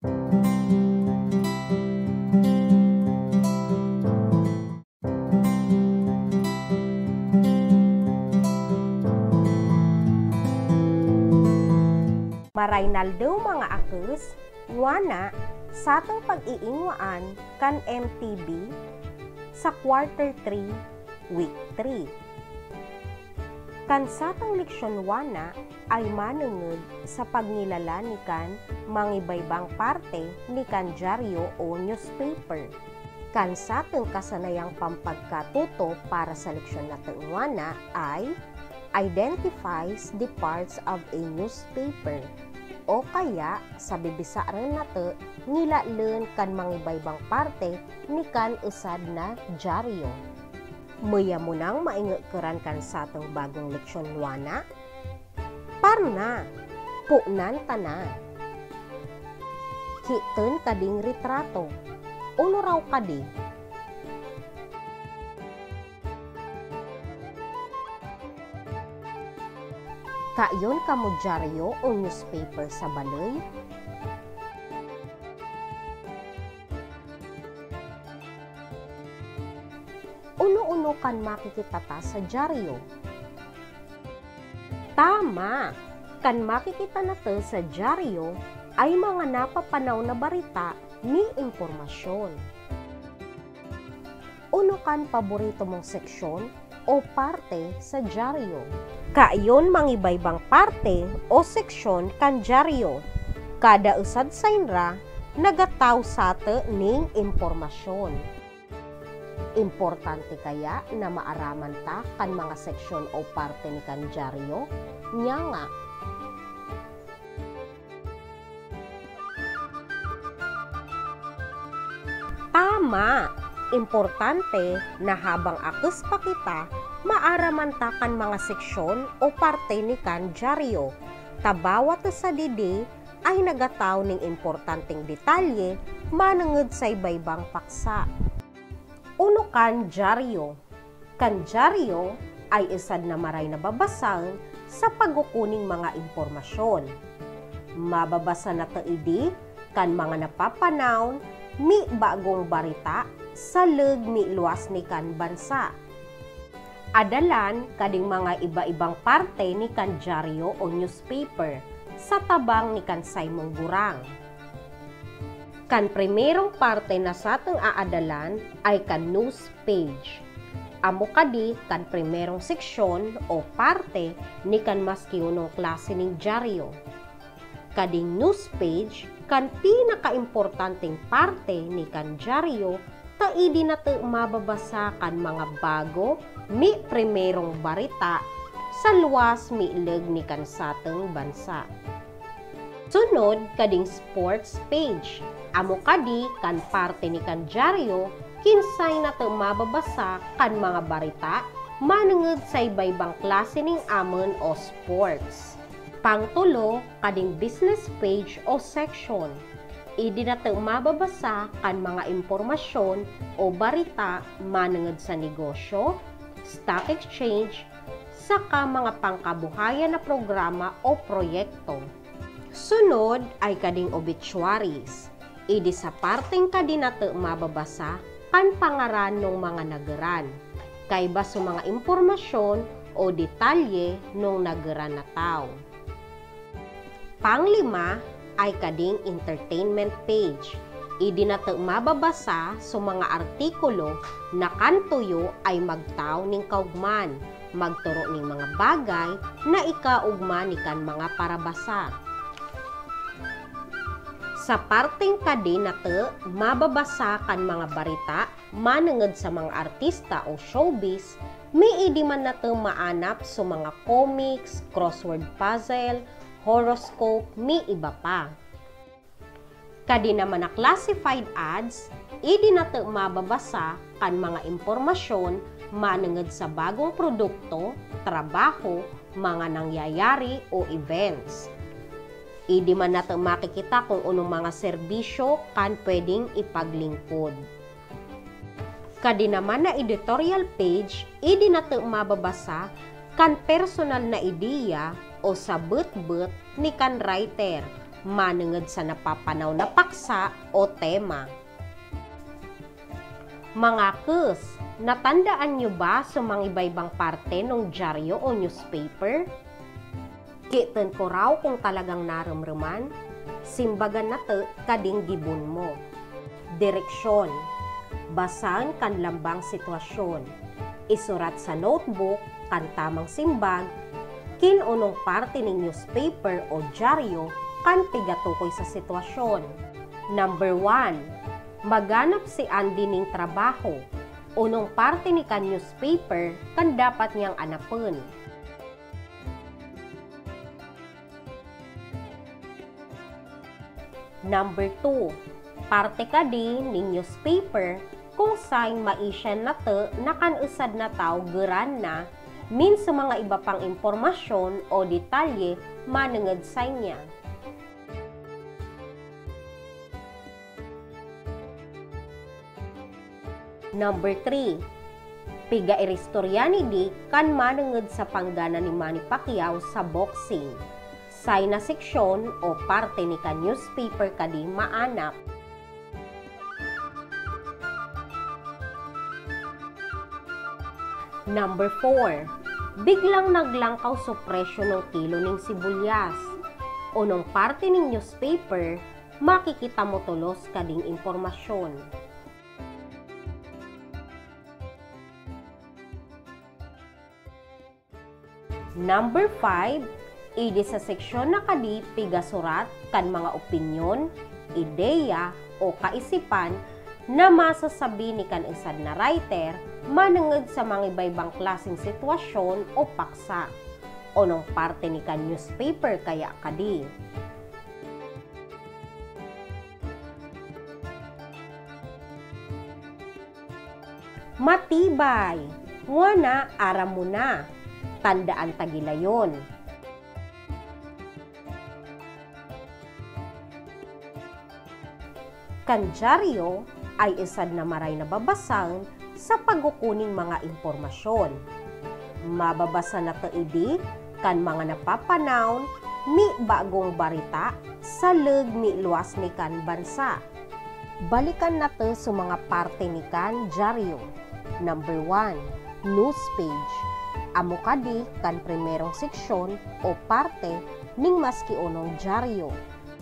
Maraynaldo mga akes, ngwana, sa atong pag-iingwaan kan MTB sa quarter 3, week 3. Kan sa atong leksyon wana ay manungod sa pagnilala ni kan mangibaybang parte ni kan dyaryo o newspaper. Kan sa atong kasanayang pampagkatuto para sa leksyon natin wana ay identifies the parts of a newspaper o kaya sa bibisa rin nato nilalen kan mangibaybang parte ni kan usad na dyaryo. Maya mo nang maingakeran kan sa atong bagong leksyon wana? Parna, punan tana. Kiten kading retrato. Uno raw kadi Kayon kamo dyaryo o newspaper sa balay? Kan makikita ta sa dyaryo. Tama! Kan makikita na to sa dyaryo ay mga napapanaw na barita ni impormasyon. Uno kan paborito mong seksyon o parte sa dyaryo. Kayon mangibaybang parte o seksyon kan dyaryo. Kada usad sa inra, nagataw sa ning impormasyon. Importante kaya na maaraman ta kan mga seksyon o parte ni kan dyaryo? Nya nga. Tama! Importante na habang akos pa kita, maaraman ta kan mga seksyon o parte ni kan dyaryo. Tabawat sa didi ay nagataw ning importanteng detalye manangod sa ibaybang paksa. Uno kan dyaryo. Kan dyaryo ay isad na maray na babasang sa pagkukuning mga impormasyon. Mababasa na ta idi kan mga napapanaw mi bagong barita sa leg mi luwas ni kan bansa. Adalan kading mga iba-ibang parte ni kan dyaryo o newspaper sa tabang ni kan Simon Gurang. Kan primerong parte na sa atong aadalan ay kan news page. Amo kadi kan primerong seksyon o parte ni kan maskiyunong klase ning dyaryo. Kading news page kan pinakaimportanteng parte ni kan dyaryo taidi na to mababasa kan mga bago mi primerong barita sa luwas mi ileg ni kan sateng bansa. Sunod kading sports page. Amo kadi kan parte ni kan dyaryo kinsay na mababasa kan mga barita manungod sa iba-ibang klase ning amon o sports. Pangtulo, kading business page o section. Idi na mababasa kan mga impormasyon o barita manungod sa negosyo, stock exchange, saka mga pangkabuhayan na programa o proyekto. Sunod ay kading obituaries. Idi sa parteng kadi na to mababasa kan pangaran ng mga nagaran. Kay ba sa mga impormasyon o detalye ng nagaran na tao. Panglima ay kading entertainment page. Idi na to mababasa sa mga artikulo na kantuyo ay magtaw ning kaugman, magturo ning mga bagay na ikaugma ni kan mga parabasa. Sa parteng kadi na to, mababasa kan mga barita manungod sa mga artista o showbiz, may idi man na to maanap sa mga comics, crossword puzzle, horoscope, may iba pa. Kadi naman na classified ads, idi na to mababasa kan mga impormasyon manungod sa bagong produkto, trabaho, mga nangyayari o events. Idi man nato makikita kung anong mga serbisyo kan pwedeng ipaglingkod. Kadi naman na editorial page, idi nato mababasa kan personal na ideya o sabot-bot ni kan writer manungod sa napapanaw na paksa o tema. Mga kus, natandaan nyo ba sa mga iba-ibang parte ng dyaryo o newspaper? Kitan ko raw kung talagang naramraman, simbagan na to kading gibon mo. Direksyon, basan kan lambang sitwasyon, isurat sa notebook kan tamang simbag, kinunong parte ng newspaper o dyaryo kan tigatukoy sa sitwasyon. Number 1. Maganap si Andy ning trabaho. Unong parte ni kan newspaper kan dapat niyang anapun. Number 2. Parte ka din ng newspaper kung saan maisyan na to na kanusad na tao geran na min sa mga iba pang impormasyon o detalye manungod sa niya. Number 3. Piga iristorya ni Dick kan manungod sa panggana ni Manny Pacquiao sa boxing. Say na seksyon o parte ni ka newspaper kadi maanap Number 4. Biglang naglangkaw sa presyo ng kilo ng sibuyas. Unong parte ng newspaper, makikita mo tulos kading impormasyon. Number 5, idi sa seksyon na kadi pigasurat kan mga opinyon, ideya o kaisipan na masasabi ni kan isad na writer manungod sa mga iba-ibang klaseng sitwasyon o paksa o nung parte ni kan newspaper kaya kadi. Matibay, ngwana aram mo na, tandaan tagilayon. Kandyaryo ay isad na maray na babasang sa pagkukuning mga impormasyon. Mababasa na kaidi kan mga napapanaon mi bagong barita sa leg mi luwas ni kan bansa. Balikan nato sa mga parte ni kan dyaryo. Number 1, news page. Amo kadi kan primerong seksyon o parte ning maski unong dyaryo.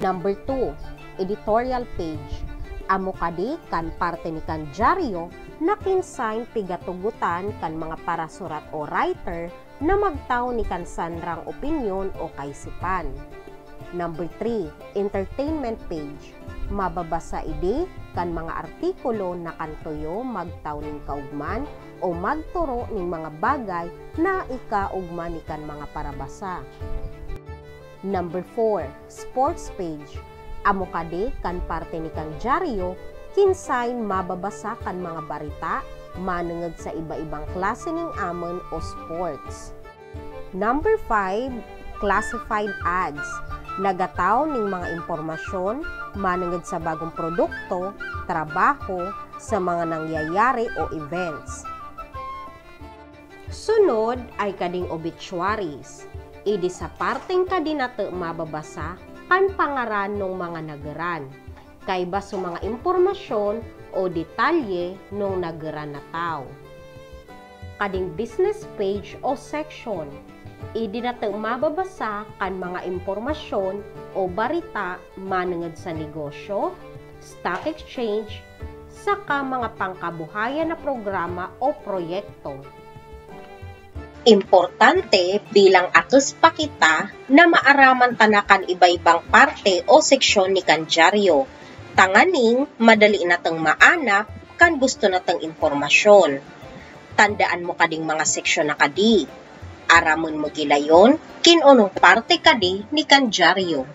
Number 2, editorial page amo kadi kan parte ni kan dyaryo na kinsain pigatugutan kan mga parasurat o writer na magtaw ni kan sandrang opinyon o kaisipan. Number 3, entertainment page. Mababasa idi kan mga artikulo na kantoyo magtaw ning kaugman o magturo ning mga bagay na ikaugman ni kan mga parabasa. Number 4, sports page Amo kadi kan parte ni kang dyaryo, kinsain mababasa kan mga barita, manungod sa iba-ibang klase ng amon o sports. Number 5, classified ads. Nagataw ning mga impormasyon manungod sa bagong produkto, trabaho, sa mga nangyayari o events. Sunod ay kading obituaries. Idi sa parteng kadinato mababasa kan pangaran ng mga nagaran. Kay ba sa mga impormasyon o detalye ng nagaran na tao. Kading business page o section, idi na mababasa kan mga impormasyon o barita manungod sa negosyo, stock exchange, saka mga pangkabuhayan na programa o proyekto Importante bilang atus pa kita na maaraman tanakan iba-ibang parte o seksyon ni kandyaryo. Tanganing madali natang maanap kan gusto natang impormasyon. Tandaan mo kading mga seksyon na kadi. Aramon mo gilayon, kinunong parte kadi ni kandyaryo.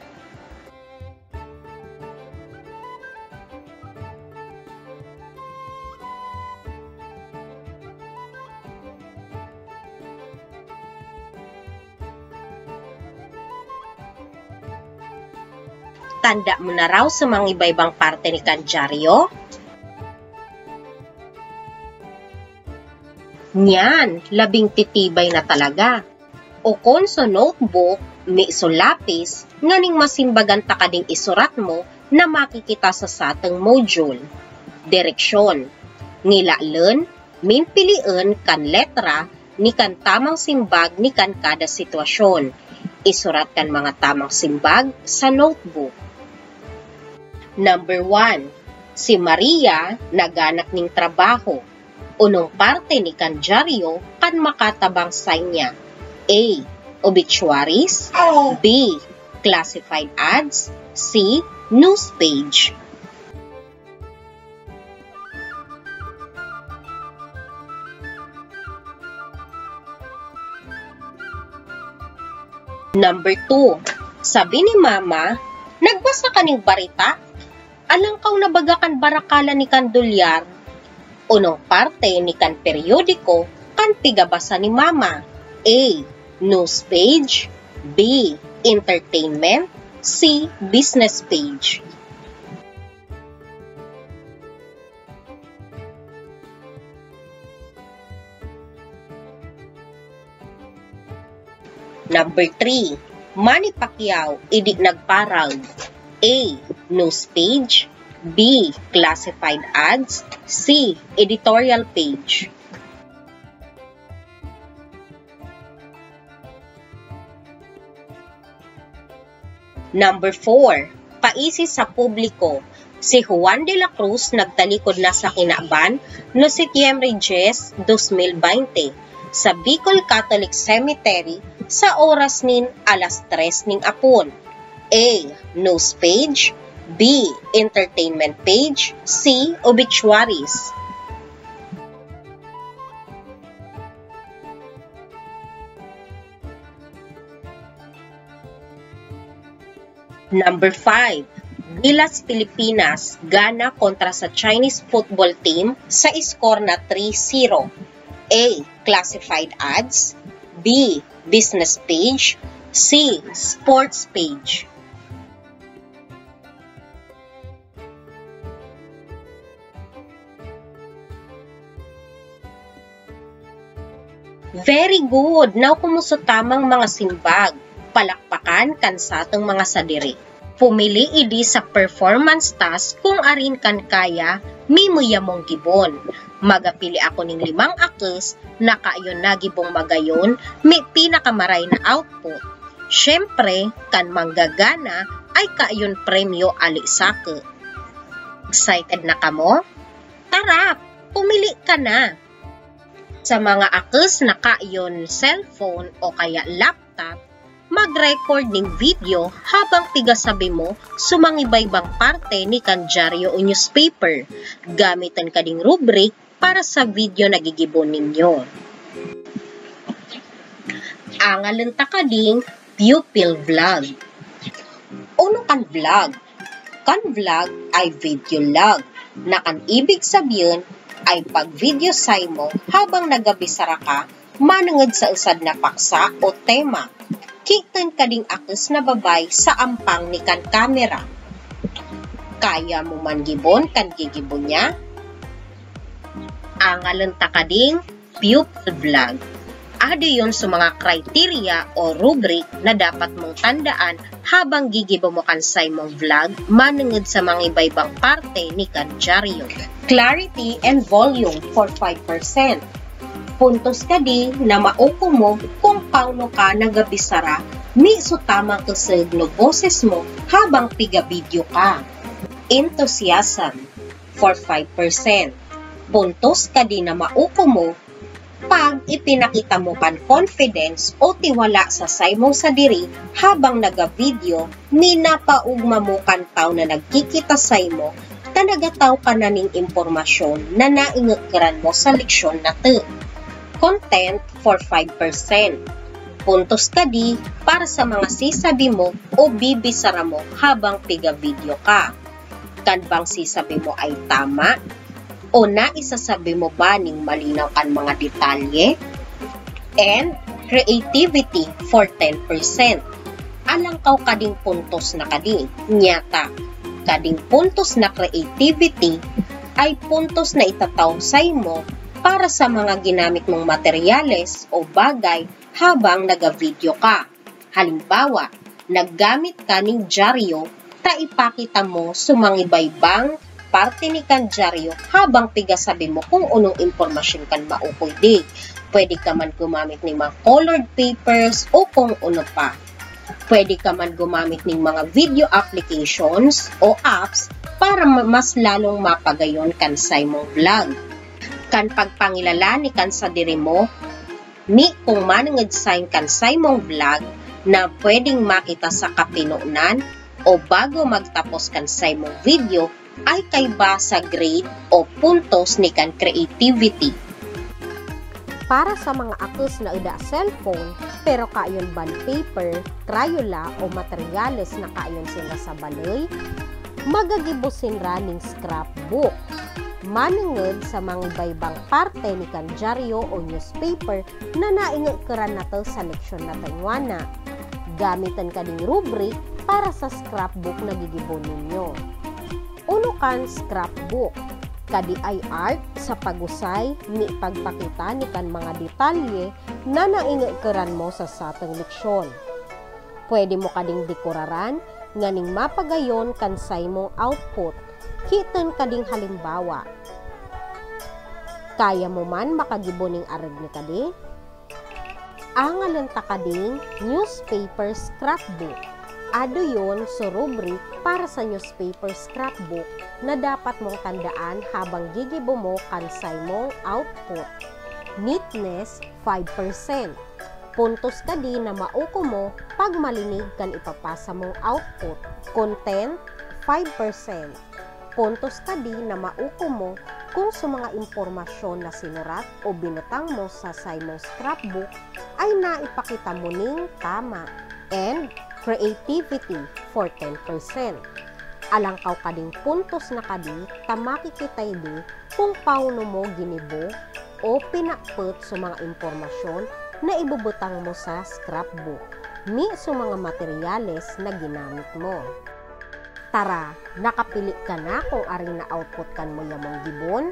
Tanda mo na raw sa mga iba-ibang parte ni Kandyaryo? Nyan, labing titibay na talaga. O kung sa notebook, mi lapis nganing masimbagan ta kading isurat mo na makikita sa satang module. Direksyon. Ngilalen, min piliin kan letra ni kan tamang simbag ni kan kada sitwasyon. Isurat kan mga tamang simbag sa notebook. Number 1. Si Maria naganak ning trabaho. Unong parte ni Kanjaryo kan makatabang sign niya. A. Obituaries B. Classified ads C. News page Number 2. Sabi ni Mama, nagbasa ka ning barita? Alang kaw nabagakan barakala ni Kandulyar. Unong parte ni kan periodiko kan pigabasa ni Mama. A. News page B. Entertainment C. Business page Number 3. Manny Pacquiao, idi nagparag. A. News page. B. Classified ads. C. Editorial page. Number 4. Paisi sa publiko. Si Juan de la Cruz nagtalikod na sa kinaban no Septiembre 10, 2020 sa Bicol Catholic Cemetery sa oras nin alas 3 ning apon. A. News page B. Entertainment page C. Obituaries Number 5. Gilas Pilipinas gana kontra sa Chinese football team sa score na 3-0. A. Classified ads B. Business page C. Sports page Very good! Now, kumusta tamang mga simbag? Palakpakan kan sa mga sadiri. Pumili idi sa performance task kung arin kan kaya, mimuya mong gibon. Magapili ako ning limang akes na kaayon nagibong magayon, may pinakamaray na output. Siyempre, kan manggagana ay kaayon premyo ali sake. Excited na kamo? Tara, pumili ka na! Sa mga akes na kaayon cellphone o kaya laptop, mag-record ng video habang tigasabi mo sumangibaybang parte ni kandyaryo o newspaper. Gamitan ka ding rubric para sa video na gigibon ninyo. Angalanta ka ding pupil vlog. Uno kan vlog? Kan vlog ay video log na kan ibig sabihin ay pag video say mo habang nagabisara ka manangad sa usad na paksa o tema kitan kading akes na babay sa ampang ni kan kamera. Kaya mo man gibon kan gigibon niya? Angalan ta kading pupil vlog. Ado yon sa mga kriteria o rubric na dapat mong tandaan habang gigibo mo kan say mong vlog manungod sa mga iba-ibang parte ni Kanjaryo. Clarity and volume for 5% puntos kadi na mauko mo kung paano ka nagabisara mi so tamang kasag no boses mo habang piga video ka. Enthusiasm for 5%. Puntos kadi na mauko mo pag ipinakita mo kan confidence o tiwala sa say mo sa diri habang naga-video ni napaugma mo kan tao na nagkikita say mo ta nagataw ka na ning impormasyon na naingagran mo sa leksyon na to content for 5%. Puntos kadi para sa mga sisabi mo o bibisara mo habang piga video ka. Kan bang sisabi mo ay tama? O naisasabi mo ba ning malinaw kan mga detalye? And creativity for 10%. Alang kaw kading puntos na kadi, nyata. Kading puntos na creativity ay puntos na itataw sa mo para sa mga ginamit mong materyales o bagay habang naga-video ka. Halimbawa, naggamit ka ning dyaryo ta ipakita mo sumangibaybang parte ni kan dyaryo habang pigasabi mo kung unong impormasyon kan maukoy di. Pwede ka man gumamit ng mga colored papers o kung ano pa. Pwede ka man gumamit ng mga video applications o apps para mas lalong mapagayon kan sa imong vlog. Kan pagpangilala ni kan sa diri mo, ni kung manangad sign kan sa imong vlog na pwedeng makita sa kapinunan o bago magtapos kan sa imong video ay kay ba sa grade o puntos ni kan creativity para sa mga akos na ida cellphone, pero kayon ban paper, crayola o materyales na kayon sila sa balay, magagibusin raning scrapbook. Manungod sa mga ibaybang parte ni kandyaryo o newspaper na naingat karan nato sa leksyon na tangwana. Gamitan ka ding rubric para sa scrapbook na gigibon ninyo. Uno kan scrapbook kadi ay art sa pagusay ni pagpakita ni kan mga detalye na naingikeran mo sa satang leksyon. Pwede mo kading dekoraran nganing mapagayon kan say mong output kitan kading halimbawa. Kaya mo man makagiboning arag ni kadi? Ang ta kading newspaper scrapbook Ado yon sa rubric para sa newspaper scrapbook na dapat mong tandaan habang gigibo mo kansay mong output. Neatness, 5%. Puntos ka din na mauko mo pag malinig kan ipapasa mong output. Content, 5%. Puntos ka din na mauko mo kung sa mga impormasyon na sinurat o binutang mo sa Simon scrapbook ay naipakita mo ning tama. And creativity for 10%. Alangkaw kading puntos na kadi, tamakikitay di kung pauno mo ginibo o pinakput sa mga impormasyon na ibubutang mo sa scrapbook ni sa mga materyales na ginamit mo. Tara, nakapili ka na kung aring na output kan mo yamong gibon